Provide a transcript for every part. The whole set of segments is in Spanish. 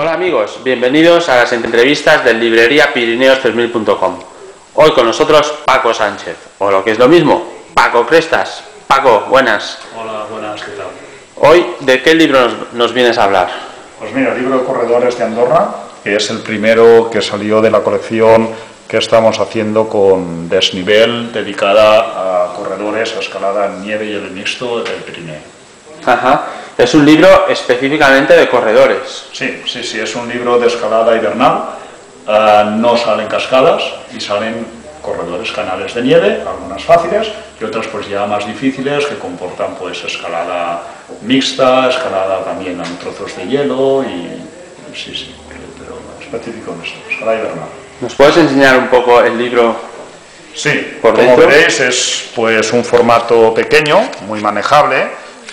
Hola amigos, bienvenidos a las entrevistas del librería Pirineos3000.com. Hoy con nosotros Paco Sánchez, o lo que es lo mismo, Paco Crestas. Paco, buenas. Hola, buenas, ¿qué tal? Hoy, ¿de qué libro nos, nos vienes a hablar? Pues mira, el libro de Corredores de Andorra, que es el primero que salió de la colección que estamos haciendo con Desnivel, dedicada a corredores a escalada en nieve y el mixto del Pirineo. Ajá. Es un libro específicamente de corredores. Sí, sí, sí, es un libro de escalada hibernal. Ah, no salen cascadas y salen corredores canales de nieve, algunas fáciles y otras pues ya más difíciles que comportan pues escalada mixta, escalada también en trozos de hielo y sí, sí, pero específico en esto, escalada hibernal. ¿Nos puedes enseñar un poco el libro? Sí, Por como dentro. veréis es pues un formato pequeño, muy manejable,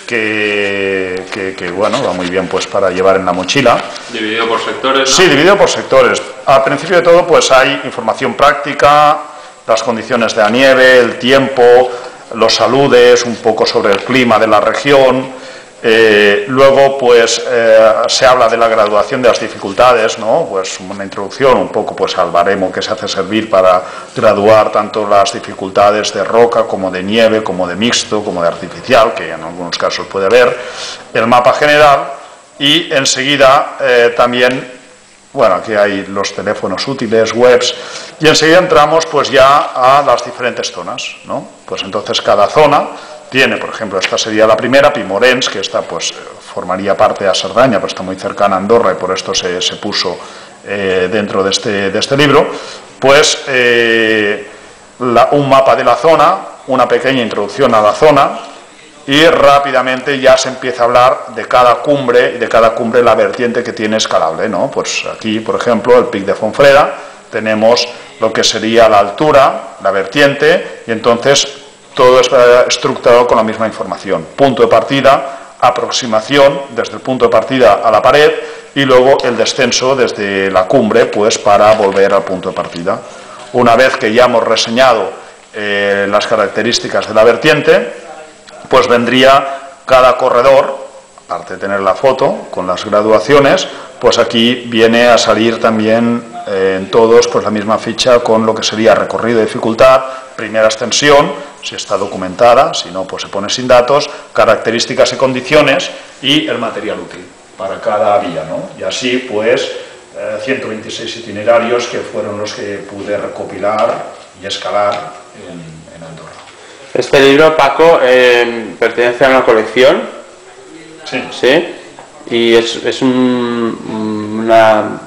que, que- que, bueno, va muy bien pues para llevar en la mochila. Dividido por sectores. Sí, dividido por sectores. Al principio de todo, pues hay información práctica, las condiciones de la nieve, el tiempo, los saludes, un poco sobre el clima de la región. Eh, luego, pues eh, se habla de la graduación de las dificultades, ¿no? Pues una introducción un poco pues al baremo que se hace servir para graduar tanto las dificultades de roca como de nieve, como de mixto, como de artificial, que en algunos casos puede haber, el mapa general y enseguida eh, también bueno, aquí hay los teléfonos útiles, webs, y enseguida entramos pues ya a las diferentes zonas, ¿no? Pues entonces cada zona tiene, por ejemplo, esta sería la primera, Pimorens, que esta pues eh, formaría parte de Cerdaña, pero está muy cercana a Andorra y por esto se, se puso eh, dentro de este, de este libro, pues eh, un mapa de la zona, una pequeña introducción a la zona, y rápidamente ya se empieza a hablar de cada cumbre y de cada cumbre la vertiente que tiene escalable, ¿no? Pues aquí, por ejemplo, el Pic de Fonfreda, tenemos lo que sería la altura, la vertiente, y entonces todo está estructurado con la misma información. Punto de partida, aproximación desde el punto de partida a la pared y luego el descenso desde la cumbre, pues para volver al punto de partida. Una vez que ya hemos reseñado eh, las características de la vertiente, pues vendría cada corredor, aparte de tener la foto con las graduaciones, pues aquí viene a salir también eh, en todos pues la misma ficha con lo que sería recorrido de dificultad, primera extensión, si está documentada, si no, pues se pone sin datos, características y condiciones y el material útil para cada vía, ¿no? Y así, pues, eh, 126 itinerarios que fueron los que pude recopilar y escalar en- en Andorra. Este libro, Paco, eh, pertenece a una colección, Sí. ¿sí? Y es, es un, una-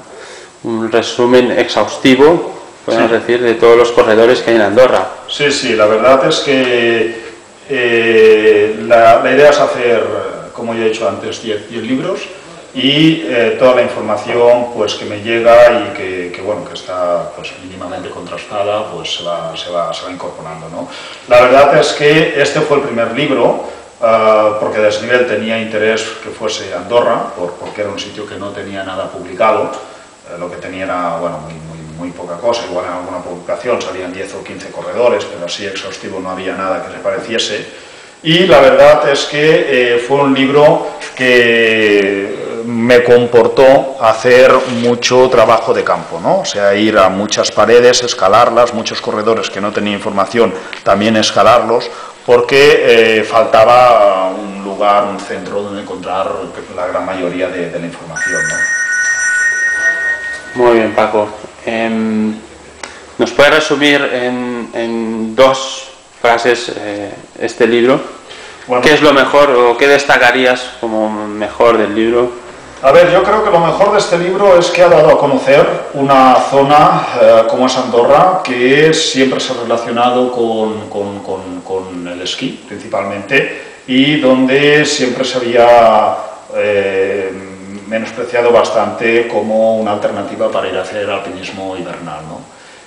un resumen exhaustivo, podemos Sí. decir, de todos los corredores que hay en Andorra. Sí, sí, la verdad es que eh, la, la idea es hacer, como ya he dicho antes, 10 10 libros y eh, toda la información pues, que me llega y que, que, bueno, que está pues, mínimamente contrastada pues, se, va, se, va, se va incorporando. ¿no? La verdad es que este fue el primer libro ah, porque Desnivel tenía interés que fuese Andorra, por- porque era un sitio que no tenía nada publicado, eh, lo que tenía era bueno, muy, muy, muy poca cosa, igual en alguna publicación salían 10 o 15 corredores, pero así exhaustivo no había nada que se pareciese. Y la verdad es que eh, fue un libro que me comportó hacer mucho trabajo de campo, ¿no? O sea, ir a muchas paredes, escalarlas, muchos corredores que no tenía información, también escalarlos, porque eh, faltaba un lugar, un centro donde encontrar la gran mayoría de, de la información, ¿no? Muy bien, Paco. Em, ¿Nos puedes resumir en, en dos frases eh, este libro? Bueno. ¿Qué es lo mejor o qué destacarías como mejor del libro? A ver, yo creo que lo mejor de este libro es que ha dado a conocer una zona eh, como es Andorra, que siempre se ha relacionado con, con- con- con el esquí principalmente y donde siempre se había eh, menospreciado bastante como una alternativa para ir a hacer alpinismo hibernal. ¿no?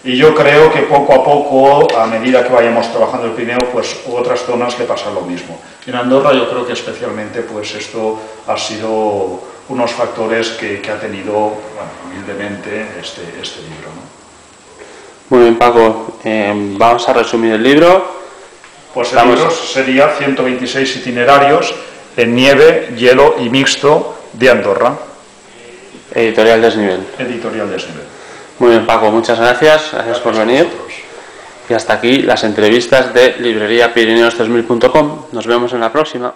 Y yo creo que poco a poco, a medida que vayamos trabajando el Pirineo, pues otras zonas le pasa lo mismo. En Andorra yo creo que especialmente pues esto ha sido unos factores que, que ha tenido, bueno, humildemente, este, este libro. ¿no? Muy bien, Paco. Em, vamos a resumir el libro. Pues el libro sería 126 itinerarios en nieve, hielo y mixto de Andorra. Editorial Desnivel. Editorial Desnivel. Muy bien, Paco, muchas gracias. Gracias, por venir. Y hasta aquí las entrevistas de librería Pirineos3000.com. Nos vemos en la próxima.